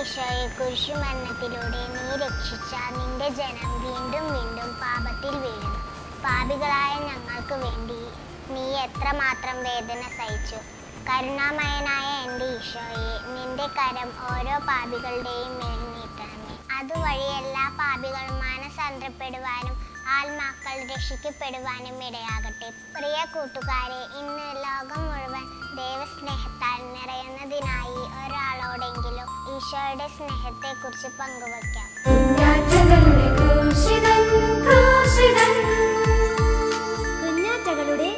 ഈശോയെ കുരിശുമരണത്തിലൂടെ നീ രക്ഷിച്ച നിന്റെ ജനം വീണ്ടും വീണ്ടും പാപത്തിൽ വീഴുന്നു. പാപികളായ ഞങ്ങൾക്ക് വേണ്ടി നീ എത്രമാത്രം വേദന സഹിച്ചു. കരുണാമയനായ എന്റെ ഈശോയെ നിന്റെ കരം ഓരോ പാപികളുടെയും മേൽ നീട്ടണമേ. അതുവഴി എല്ലാ പാപികളും മാനസാന്തരപ്പെടുവാനും ആത്മാക്കൾ രക്ഷിക്കപ്പെടുവാനും ഇടയാകട്ടെ. പ്രിയ കൂട്ടുകാരെ ഇന്ന് ലോകം മുഴുവൻ ഈശോയുടെ സ്നേഹത്തെ കുറിച്ച് പങ്കുവയ്ക്കാം. കുഞ്ഞാറ്റകളുടെ